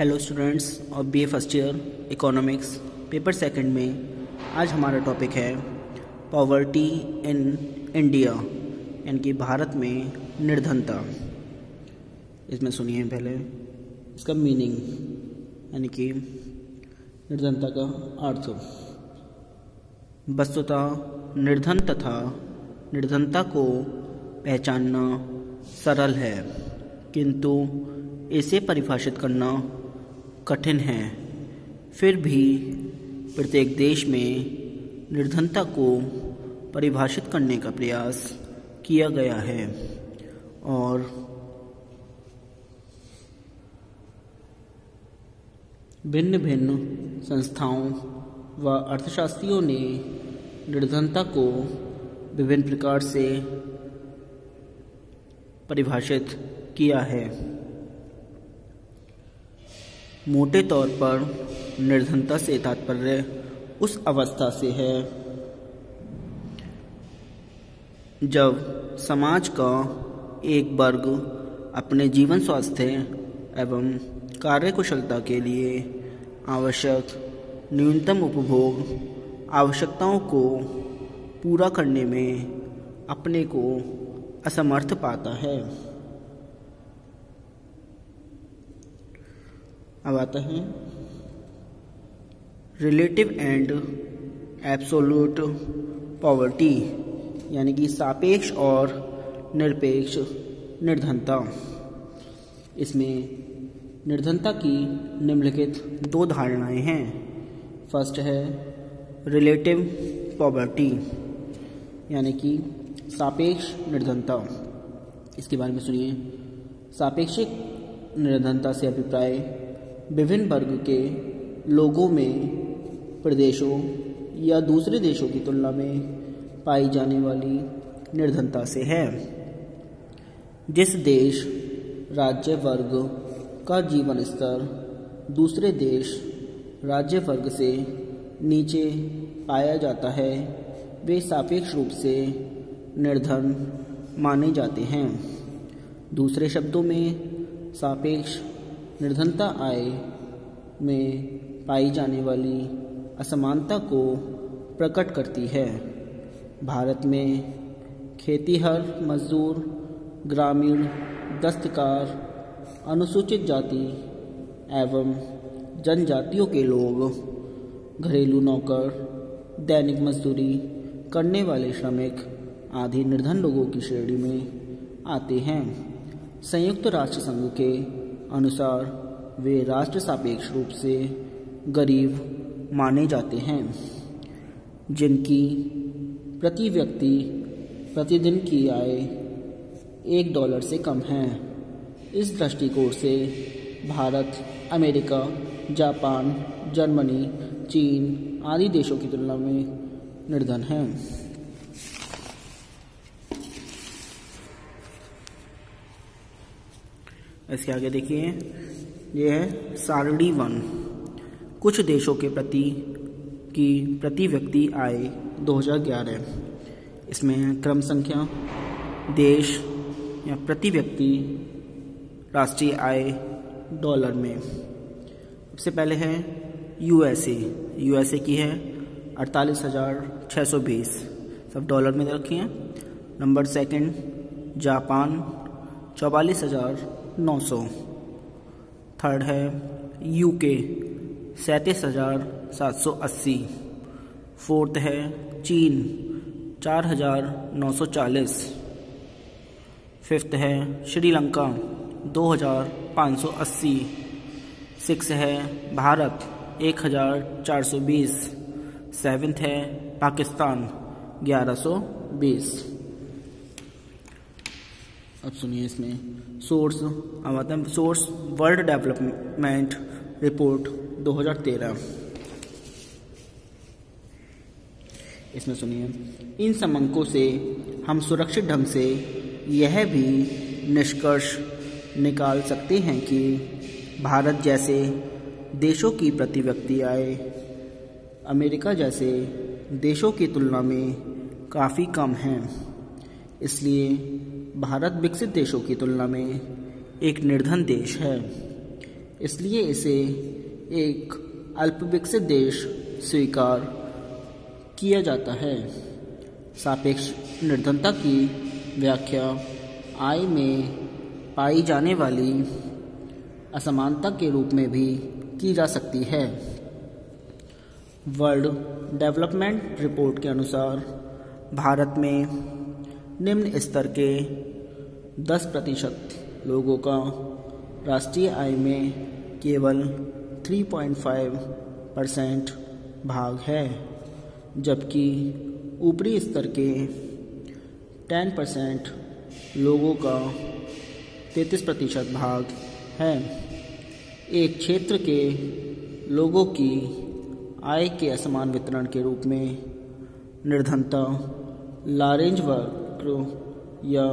Hello students और B A first year economics paper second में आज हमारा टॉपिक है पॉवर्टी इन इंडिया यानी कि भारत में निर्धनता। इसमें सुनिए पहले, इसका मीनिंग यानी कि निर्धनता का अर्थ। वस्तुता निर्धन तथा निर्धनता को पहचानना सरल है, किंतु इसे परिभाषित करना कठिन है। फिर भी प्रत्येक देश में निर्धनता को परिभाषित करने का प्रयास किया गया है और भिन्न भिन्न संस्थाओं व अर्थशास्त्रियों ने निर्धनता को विभिन्न प्रकार से परिभाषित किया है। मोटे तौर पर निर्धनता से तात्पर्य उस अवस्था से है। जब समाज का एक वर्ग अपने जीवन स्वास्थ्य एवं कार्यकुशलता के लिए आवश्यक न्यूनतम उपभोग आवश्यकताओं को पूरा करने में अपने को असमर्थ पाता है। अब आता है। रिलेटिव एंड एब्सोल्यूट पॉवर्टी यानी कि सापेक्ष और निरपेक्ष निर्धनता। इसमें निर्धनता की निम्नलिखित दो धारणाएँ हैं। फ़र्स्ट है रिलेटिव पॉवर्टी यानी कि सापेक्ष निर्धनता। इसके बारे में सुनिए। सापेक्षिक निर्धनता से अभिप्राय विभिन्न वर्ग के लोगों में, प्रदेशों या दूसरे देशों की तुलना में पाई जाने वाली निर्धनता से है। जिस देश, राज्य वर्ग का जीवन स्तर दूसरे देश, राज्य वर्ग से नीचे पाया जाता है, वे सापेक्ष रूप से निर्धन माने जाते हैं। दूसरे शब्दों में, सापेक्ष निर्धनता आय में पाई जाने वाली असमानता को प्रकट करती है। भारत में खेतीहर, मजदूर, ग्रामीण, दस्तकार, अनुसूचित जाति एवं जनजातियों के लोग, घरेलू नौकर, दैनिक मजदूरी करने वाले श्रमिक आदि निर्धन लोगों की श्रेणी में आते हैं। संयुक्त राष्ट्र संघ के अनुसार वे राष्ट्र सापेक्ष रूप से गरीब माने जाते हैं, जिनकी प्रति व्यक्ति प्रतिदिन की आय एक डॉलर से कम है। इस दृष्टिकोण से भारत, अमेरिका, जापान, जर्मनी, चीन आदि देशों की तुलना में निर्धन है। इसके आगे देखिए, ये है सारणी वन। कुछ देशों के प्रति की प्रति व्यक्ति आय 2011 इसमें क्रम संख्या, देश या प्रति व्यक्ति राष्ट्रीय आय डॉलर में। सबसे पहले है यूएसए। यूएसए की है अड़तालीस हज़ार छः सौ बीस। सब डॉलर में रखी हैं। नंबर सेकंड, जापान, चौवालीस हज़ार नौ सौ। थर्ड है यूके सैंतीस हज़ार सात सौ अस्सी। फोर्थ है, चीन, चार हज़ार नौ सौ चालीस। फिफ्थ है, श्रीलंका, दो हज़ार पाँच सौ अस्सी। सिक्स है, भारत, एक हज़ार चार सौ बीस। सेवेंथ है, पाकिस्तान, ग्यारह सौ बीस। अब सुनिए इसमें। सोर्स अब आता है। सोर्स वर्ल्ड डेवलपमेंट रिपोर्ट 2013 इसमें सुनिए। इन समंकों से हम सुरक्षित ढंग से यह भी निष्कर्ष निकाल सकते हैं कि भारत जैसे देशों की प्रति व्यक्ति आय अमेरिका जैसे देशों की तुलना में काफ़ी कम है। इसलिए भारत विकसित देशों की तुलना में एक निर्धन देश है। इसलिए इसे एक अल्पविकसित देश स्वीकार किया जाता है। सापेक्ष निर्धनता की व्याख्या आय में पाई जाने वाली असमानता के रूप में भी की जा सकती है। वर्ल्ड डेवलपमेंट रिपोर्ट के अनुसार भारत में निम्न स्तर के 10 प्रतिशत लोगों का राष्ट्रीय आय में केवल 3.5 परसेंट भाग है, जबकि ऊपरी स्तर के 10 परसेंट लोगों का 33 प्रतिशत भाग है। एक क्षेत्र के लोगों की आय के असमान वितरण के रूप में निर्धनता, लारेंज वक्र या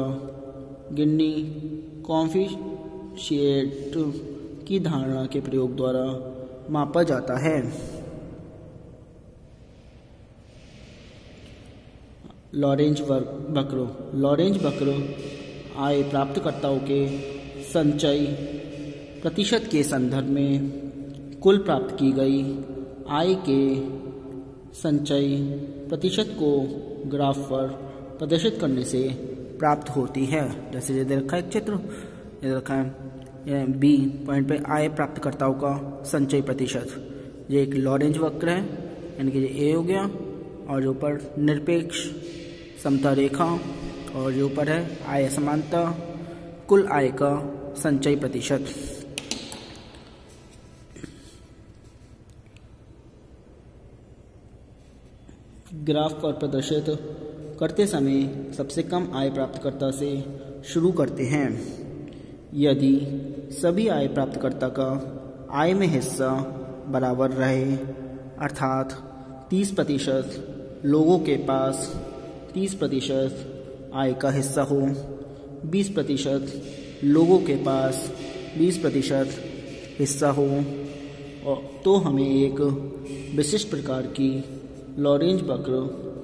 गिन्नी कॉन्फिशिएट की धारणा के प्रयोग द्वारा मापा जाता है। लॉरेंज बकरो। लॉरेंज वक्र आय प्राप्तकर्ताओं के संचय प्रतिशत के संदर्भ में कुल प्राप्त की गई आय के संचय प्रतिशत को ग्राफ पर प्रदर्शित करने से प्राप्त होती है। जैसे ये दे रखा है चित्र ये रखा है बी पॉइंट पे आय प्राप्तकर्ताओं का संचय प्रतिशत। ये एक लॉरेंज वक्र है, यानी कि ये ए हो गया, और जो ऊपर निरपेक्ष समता रेखा, और जो ऊपर है आय समानता, कुल आय का संचय प्रतिशत। ग्राफ पर प्रदर्शित करते समय सबसे कम आय प्राप्तकर्ता से शुरू करते हैं। यदि सभी आय प्राप्तकर्ता का आय में हिस्सा बराबर रहे, अर्थात 30 प्रतिशत लोगों के पास 30 प्रतिशत आय का हिस्सा हो 20 प्रतिशत लोगों के पास 20 प्रतिशत हिस्सा हो तो हमें एक विशिष्ट प्रकार की लॉरेंज वक्र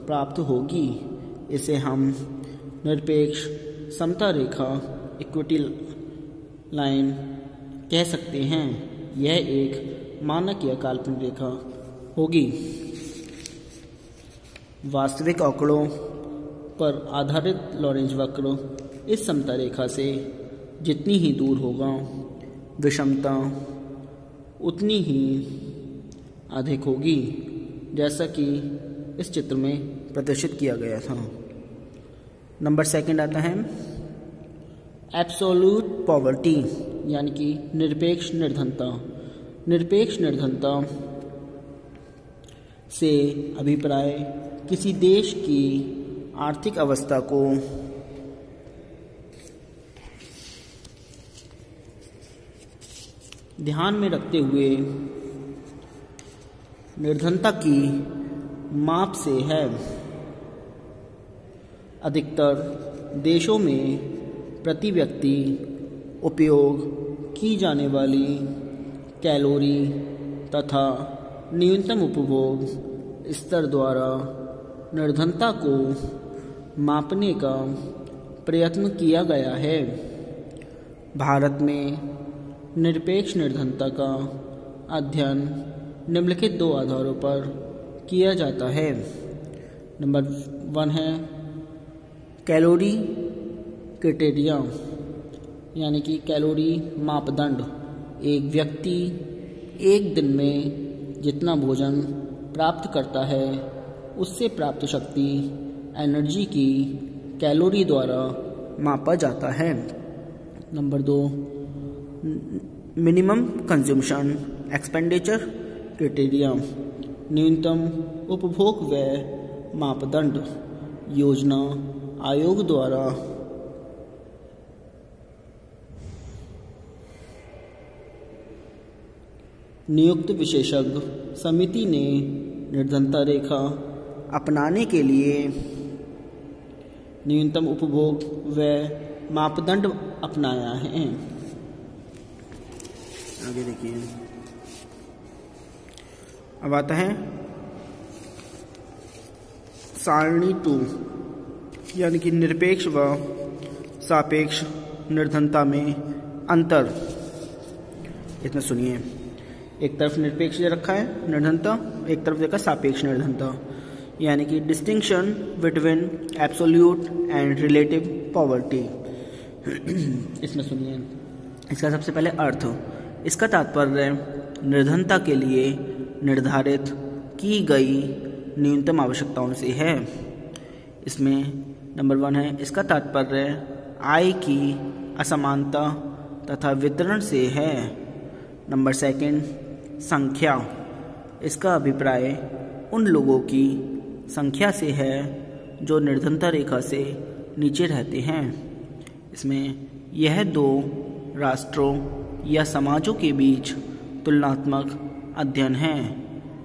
प्राप्त होगी। इसे हम निरपेक्ष समता रेखा इक्विटी लाइन कह सकते हैं। यह एक मानक या काल्पनिक रेखा होगी। वास्तविक आंकड़ों पर आधारित लॉरेंज वक्र इस समता रेखा से जितनी ही दूर होगा, विषमता उतनी ही अधिक होगी, जैसा कि इस चित्र में प्रदर्शित किया गया था। नंबर सेकंड आता है। एब्सोल्यूट पॉवर्टी यानी कि निरपेक्ष निर्धनता। निरपेक्ष निर्धनता से अभिप्राय, किसी देश की आर्थिक अवस्था को ध्यान में रखते हुए निर्धनता की माप से है। अधिकतर देशों में प्रति व्यक्ति उपयोग की जाने वाली कैलोरी तथा न्यूनतम उपभोग स्तर द्वारा निर्धनता को मापने का प्रयत्न किया गया है। भारत में निरपेक्ष निर्धनता का अध्ययन निम्नलिखित दो आधारों पर किया जाता है। नंबर वन है कैलोरी क्रिटेरिया यानी कि कैलोरी मापदंड। एक व्यक्ति एक दिन में जितना भोजन प्राप्त करता है, उससे प्राप्त शक्ति एनर्जी की कैलोरी द्वारा मापा जाता है। नंबर दो, मिनिमम कंज्यूमशन एक्सपेंडिचर क्रिटेरिया न्यूनतम उपभोग व्यय मापदंड। योजना आयोग द्वारा नियुक्त विशेषज्ञ समिति ने निर्धनता रेखा अपनाने के लिए न्यूनतम उपभोग व मापदंड अपनाया है। आगे देखिए। अब आता है। सारणी टू। यानी कि निरपेक्ष व सापेक्ष निर्धनता में अंतर। इसमें सुनिए। एक तरफ़ निरपेक्ष दे रखा है निर्धनता, एक तरफ़ देखा सापेक्ष निर्धनता। यानी कि distinction between absolute and relative poverty इसमें सुनिए। इसका सबसे पहले अर्थ, इसका तात्पर्य निर्धनता के लिए निर्धारित की गई न्यूनतम आवश्यकताओं से है। इसमें नंबर वन है, इसका तात्पर्य आय की असमानता तथा वितरण से है। नंबर सेकंड, संख्या। इसका अभिप्राय उन लोगों की संख्या से है जो निर्धनता रेखा से नीचे रहते हैं। इसमें यह दो राष्ट्रों या समाजों के बीच तुलनात्मक अध्ययन है।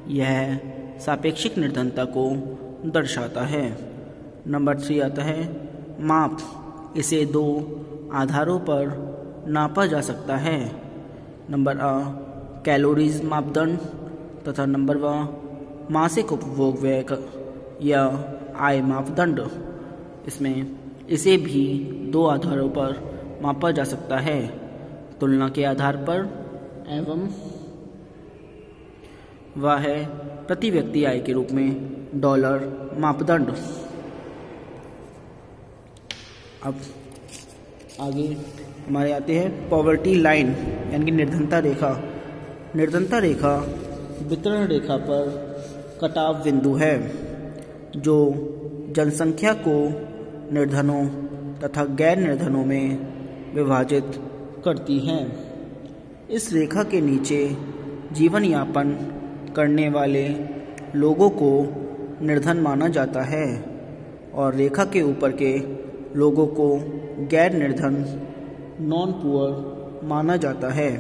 यह सापेक्षिक निर्धनता को दर्शाता है। नंबर थ्री आता है, माप। इसे दो आधारों पर नापा जा सकता है। नंबर अ कैलोरीज मापदंड, तथा नंबर व मासिक उपभोग व्यय या आय मापदंड। इसमें इसे भी दो आधारों पर मापा जा सकता है। तुलना के आधार पर एवं वह है प्रति व्यक्ति आय के रूप में डॉलर मापदंड। अब आगे हमारे आते हैं पॉवर्टी लाइन यानी कि निर्धनता रेखा। निर्धनता रेखा, वितरण रेखा पर कटाव बिंदु है, जो जनसंख्या को निर्धनों तथा गैर निर्धनों में विभाजित करती हैं। इस रेखा के नीचे जीवन यापन करने वाले लोगों को निर्धन माना जाता है और रेखा के ऊपर के लोगों को गैर निर्धन नॉन पुअर माना जाता है।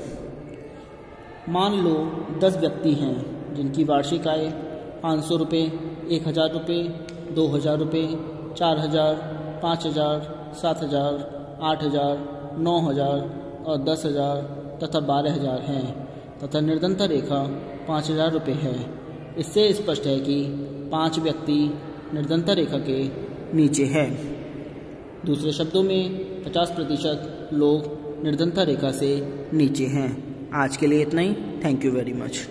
मान लो दस व्यक्ति हैं, जिनकी वार्षिक आय पाँच सौ रुपये एक हज़ार रुपये दो हज़ार रुपये चार हज़ार, पाँच हज़ार, सात हज़ार, आठ हज़ार, नौ हज़ार और दस हज़ार तथा बारह हज़ार हैं तथा निर्धनता रेखा पाँच हज़ार रुपये है। इससे स्पष्ट इस है कि पाँच व्यक्ति निर्धनता रेखा के नीचे है। दूसरे शब्दों में, पचास प्रतिशत लोग निर्धनता रेखा से नीचे हैं। आज के लिए इतना ही। Thank you very much